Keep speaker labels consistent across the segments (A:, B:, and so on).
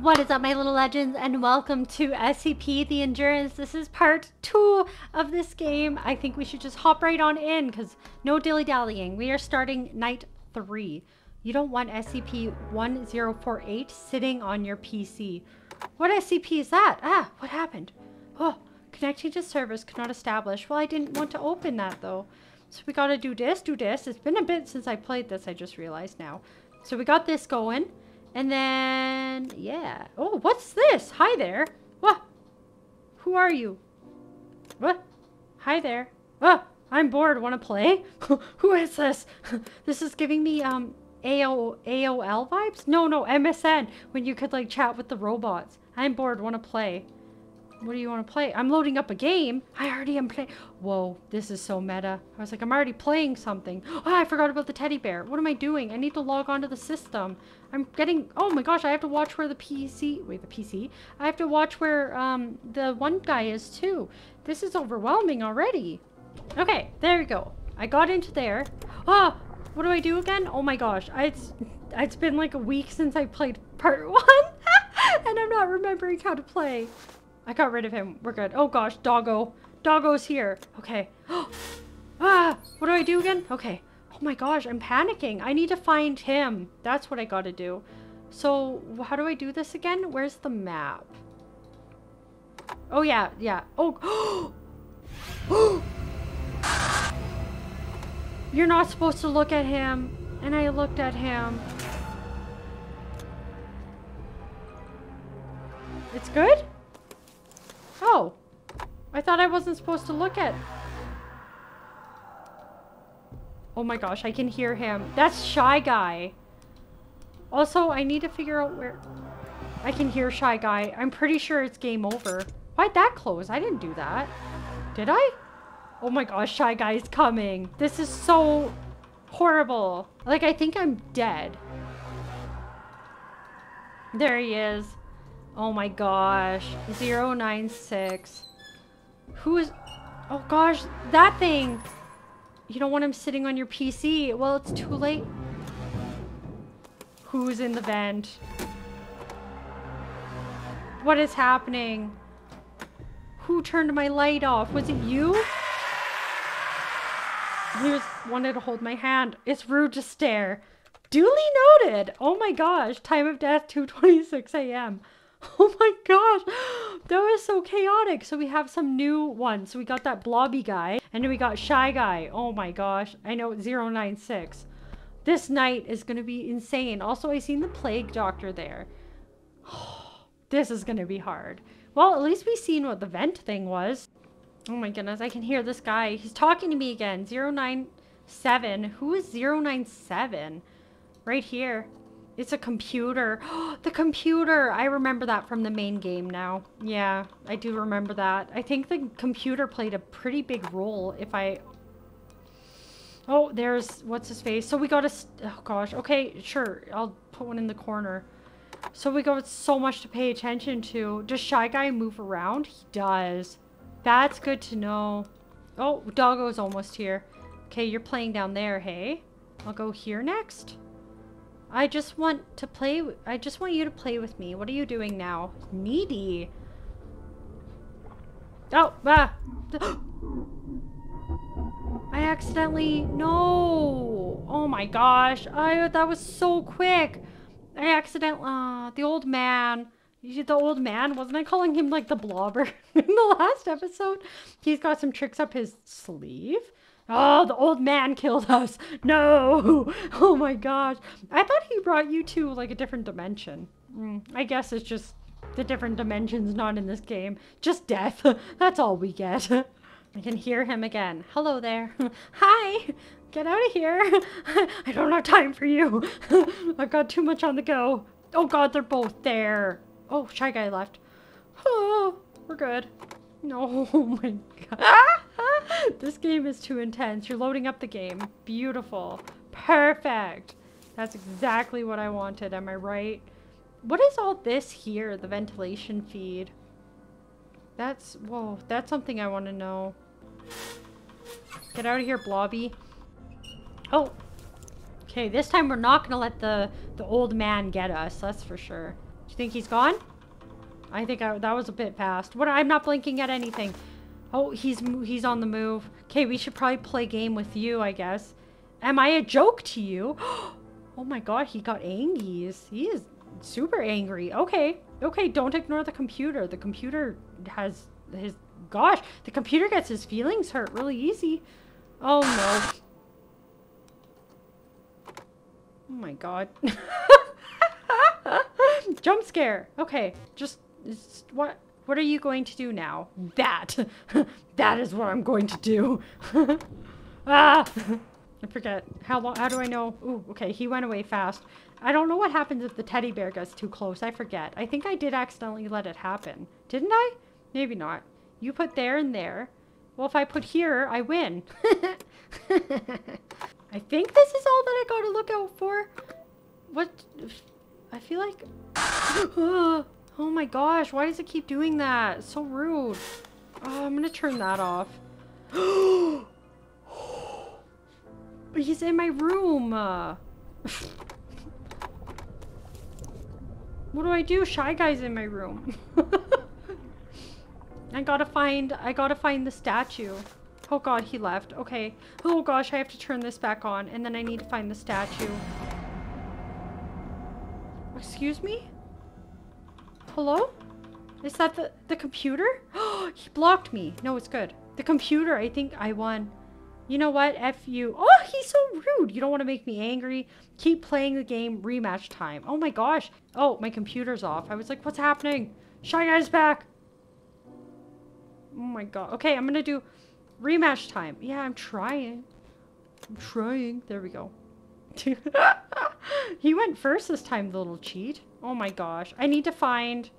A: What is up, my little legends, and welcome to SCP The Endurance. This is part two of this game. I think we should just hop right on in because no dilly dallying. We are starting night three. You don't want SCP 1048 sitting on your PC. What SCP is that? Ah, what happened? Oh, connecting to servers cannot establish. Well, I didn't want to open that though. So we gotta do this, do this. It's been a bit since I played this, I just realized now. So we got this going. And then, yeah. Oh, what's this? Hi there. What? Who are you? What? Hi there. Oh, I'm bored. Want to play? Who is this? this is giving me um AO, AOL vibes? No, no, MSN. When you could like chat with the robots. I'm bored. Want to play? What do you want to play? I'm loading up a game. I already am playing. Whoa, this is so meta. I was like, I'm already playing something. Oh, I forgot about the teddy bear. What am I doing? I need to log onto the system. I'm getting, oh my gosh, I have to watch where the PC, wait, the PC? I have to watch where um, the one guy is too. This is overwhelming already. Okay, there we go. I got into there. Oh, what do I do again? Oh my gosh, I, it's, it's been like a week since I played part one. and I'm not remembering how to play. I got rid of him. We're good. Oh gosh, doggo. Doggo's here. Okay. ah, what do I do again? Okay. Oh my gosh, I'm panicking. I need to find him. That's what I gotta do. So, how do I do this again? Where's the map? Oh yeah, yeah. Oh. You're not supposed to look at him. And I looked at him. It's good? Oh. I thought I wasn't supposed to look at... Oh my gosh, I can hear him. That's Shy Guy. Also, I need to figure out where... I can hear Shy Guy. I'm pretty sure it's game over. Why'd that close? I didn't do that. Did I? Oh my gosh, Shy Guy's coming. This is so horrible. Like, I think I'm dead. There he is. Oh my gosh. 096. Who is... Oh gosh, that thing! You don't want him sitting on your PC. Well, it's too late. Who's in the vent? What is happening? Who turned my light off? Was it you? He was wanted to hold my hand. It's rude to stare. Duly noted. Oh my gosh. Time of death 2:26 a.m. Oh my gosh, that was so chaotic. So we have some new ones. So we got that blobby guy and we got shy guy. Oh my gosh, I know 096. This night is going to be insane. Also, I seen the plague doctor there. this is going to be hard. Well, at least we seen what the vent thing was. Oh my goodness, I can hear this guy. He's talking to me again. 097. Who is 097? Right here. It's a computer. the computer! I remember that from the main game now. Yeah, I do remember that. I think the computer played a pretty big role if I... Oh, there's... What's his face? So we got a... Oh, gosh. Okay, sure. I'll put one in the corner. So we got so much to pay attention to. Does Shy Guy move around? He does. That's good to know. Oh, Doggo's almost here. Okay, you're playing down there, hey? I'll go here next. I just want to play. I just want you to play with me. What are you doing now? Needy. Oh, ah. I accidentally, no. Oh my gosh. I, that was so quick. I accidentally, uh, the old man, the old man, wasn't I calling him like the blobber in the last episode? He's got some tricks up his sleeve. Oh, the old man killed us. No. Oh my gosh. I thought he brought you to like a different dimension. Mm, I guess it's just the different dimensions not in this game. Just death. That's all we get. I can hear him again. Hello there. Hi. Get out of here. I don't have time for you. I've got too much on the go. Oh god, they're both there. Oh, Shy Guy left. Oh, we're good. No, oh my god. this game is too intense. You're loading up the game. Beautiful. Perfect. That's exactly what I wanted, am I right? What is all this here? The ventilation feed. That's, whoa, that's something I want to know. Get out of here, Blobby. Oh. Okay, this time we're not going to let the, the old man get us, that's for sure. Do you think he's gone? I think I, that was a bit fast. What? I'm not blinking at anything. Oh, he's he's on the move. Okay, we should probably play game with you, I guess. Am I a joke to you? oh my god, he got angry. He is super angry. Okay, okay, don't ignore the computer. The computer has his... Gosh, the computer gets his feelings hurt really easy. Oh no. Oh my god. Jump scare. Okay, just, just what what are you going to do now? That. that is what I'm going to do. ah! I forget. How long? How do I know? Ooh, okay. He went away fast. I don't know what happens if the teddy bear gets too close. I forget. I think I did accidentally let it happen. Didn't I? Maybe not. You put there and there. Well, if I put here, I win. I think this is all that I gotta look out for. What? I feel like... Oh my gosh, why does it keep doing that? It's so rude. Oh, I'm gonna turn that off. he's in my room. what do I do? Shy Guy's in my room. I gotta find, I gotta find the statue. Oh god, he left. Okay. Oh gosh, I have to turn this back on and then I need to find the statue. Excuse me? Hello? Is that the, the computer? Oh, he blocked me. No, it's good. The computer, I think I won. You know what? F you. Oh, he's so rude. You don't want to make me angry. Keep playing the game. Rematch time. Oh my gosh. Oh, my computer's off. I was like, what's happening? Shy Guy's back. Oh my god. Okay, I'm going to do rematch time. Yeah, I'm trying. I'm trying. There we go. he went first this time, the little cheat. Oh my gosh. I need to find...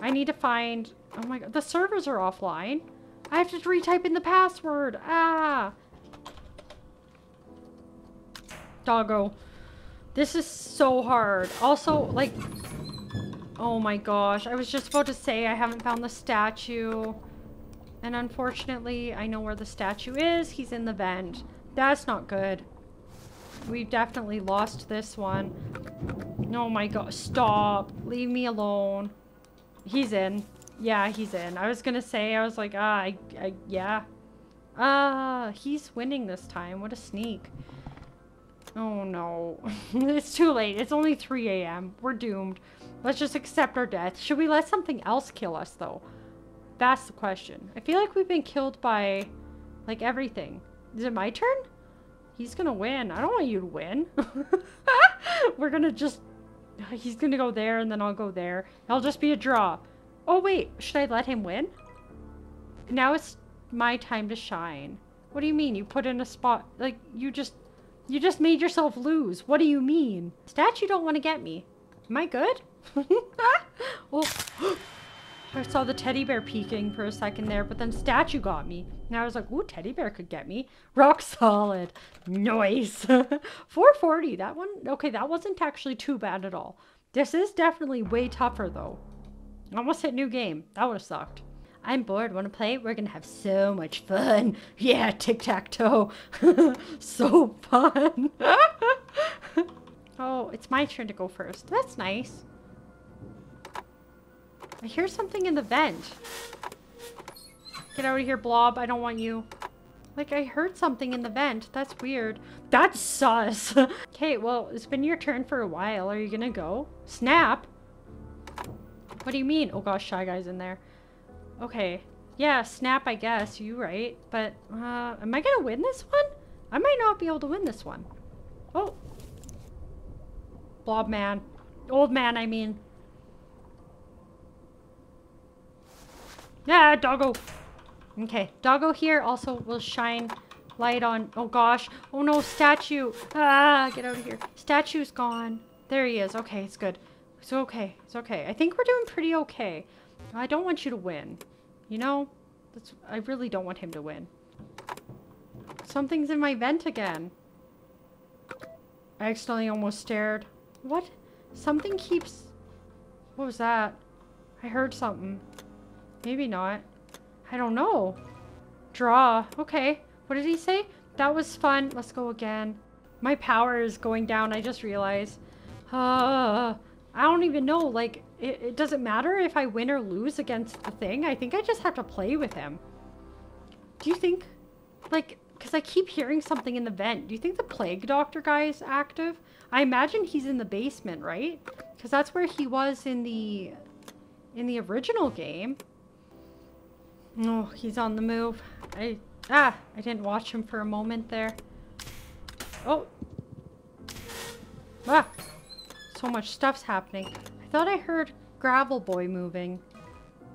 A: I need to find... Oh my god. The servers are offline. I have to retype in the password. Ah. Doggo. This is so hard. Also, like... Oh my gosh. I was just about to say I haven't found the statue. And unfortunately, I know where the statue is. He's in the vent. That's not good. We've definitely lost this one. Oh my god, stop. Leave me alone. He's in. Yeah, he's in. I was gonna say, I was like, ah, I, I yeah. Ah, he's winning this time. What a sneak. Oh no. it's too late. It's only 3 a.m. We're doomed. Let's just accept our death. Should we let something else kill us, though? That's the question. I feel like we've been killed by, like, everything. Is it my turn? He's gonna win. I don't want you to win. We're gonna just... He's gonna go there and then I'll go there. It'll just be a draw. Oh wait, should I let him win? Now it's my time to shine. What do you mean? You put in a spot... Like, you just... You just made yourself lose. What do you mean? Statue don't want to get me. Am I good? oh... I saw the teddy bear peeking for a second there, but then statue got me. And I was like, ooh, teddy bear could get me. Rock solid. Nice. 440. That one, okay, that wasn't actually too bad at all. This is definitely way tougher though. Almost hit new game. That would have sucked. I'm bored. Want to play? We're going to have so much fun. Yeah, tic-tac-toe. so fun. oh, it's my turn to go first. That's nice. I hear something in the vent. Get out of here, Blob. I don't want you. Like, I heard something in the vent. That's weird. That's sus. okay, well, it's been your turn for a while. Are you gonna go? Snap? What do you mean? Oh gosh, Shy Guy's in there. Okay. Yeah, snap, I guess. You right. But, uh, am I gonna win this one? I might not be able to win this one. Oh. Blob man. Old man, I mean. Yeah, doggo. Okay, doggo here also will shine light on. Oh gosh. Oh no, statue. Ah, get out of here. Statue's gone. There he is. Okay, it's good. It's okay. It's okay. I think we're doing pretty okay. I don't want you to win. You know? That's, I really don't want him to win. Something's in my vent again. I accidentally almost stared. What? Something keeps... What was that? I heard something. Maybe not. I don't know. Draw. Okay. What did he say? That was fun. Let's go again. My power is going down. I just realized. Uh, I don't even know. Like, it, it doesn't matter if I win or lose against the thing. I think I just have to play with him. Do you think, like, because I keep hearing something in the vent. Do you think the plague doctor guy is active? I imagine he's in the basement, right? Because that's where he was in the, in the original game. Oh, he's on the move. I, ah, I didn't watch him for a moment there. Oh. Ah. So much stuff's happening. I thought I heard Gravel Boy moving.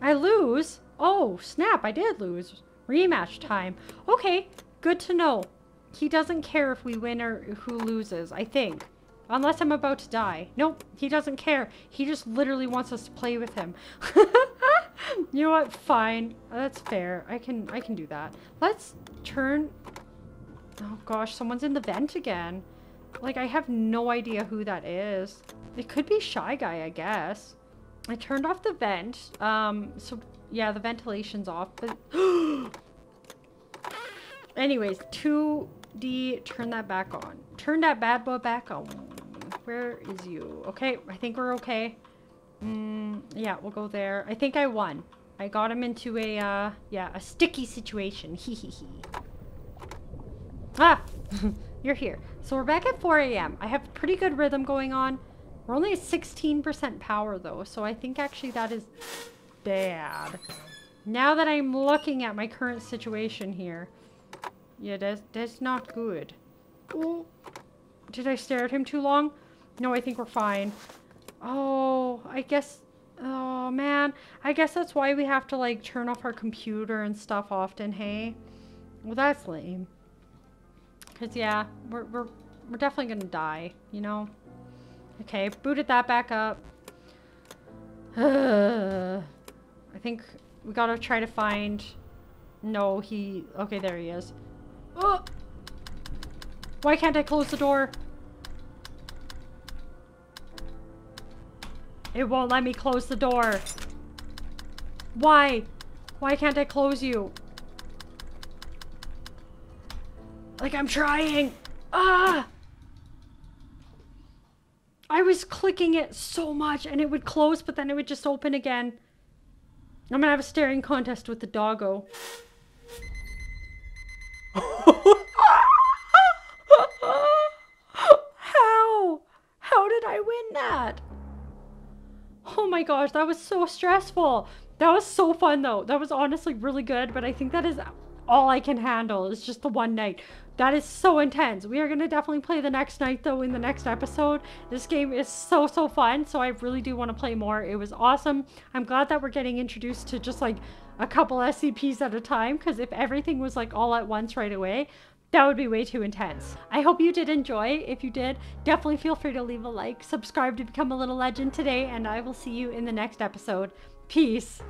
A: I lose? Oh, snap, I did lose. Rematch time. Okay, good to know. He doesn't care if we win or who loses, I think. Unless I'm about to die. Nope, he doesn't care. He just literally wants us to play with him. you know what? Fine. That's fair. I can I can do that. Let's turn Oh gosh, someone's in the vent again. Like I have no idea who that is. It could be Shy Guy, I guess. I turned off the vent. Um so yeah, the ventilation's off, but Anyways, 2D, turn that back on. Turn that bad boy back on. Where is you? Okay, I think we're okay. Mm, yeah, we'll go there. I think I won. I got him into a, uh, yeah, a sticky situation. Hee hee hee. Ah! You're here. So we're back at 4 a.m. I have pretty good rhythm going on. We're only at 16% power though, so I think actually that is bad. Now that I'm looking at my current situation here, yeah, that's, that's not good. Oh, did I stare at him too long? No, I think we're fine. Oh, I guess... Oh, man. I guess that's why we have to, like, turn off our computer and stuff often, hey? Well, that's lame. Because, yeah, we're, we're, we're definitely to die, you know? Okay, booted that back up. I think we gotta try to find... No, he... Okay, there he is. Oh! Why can't I close the door? It won't let me close the door. Why? Why can't I close you? Like I'm trying. Ah! I was clicking it so much and it would close, but then it would just open again. I'm gonna have a staring contest with the doggo. How? How did I win that? Oh my gosh, that was so stressful. That was so fun though. That was honestly really good, but I think that is all I can handle. It's just the one night. That is so intense. We are going to definitely play the next night though in the next episode. This game is so, so fun. So I really do want to play more. It was awesome. I'm glad that we're getting introduced to just like a couple SCPs at a time because if everything was like all at once right away, that would be way too intense. I hope you did enjoy. If you did, definitely feel free to leave a like, subscribe to become a little legend today, and I will see you in the next episode. Peace.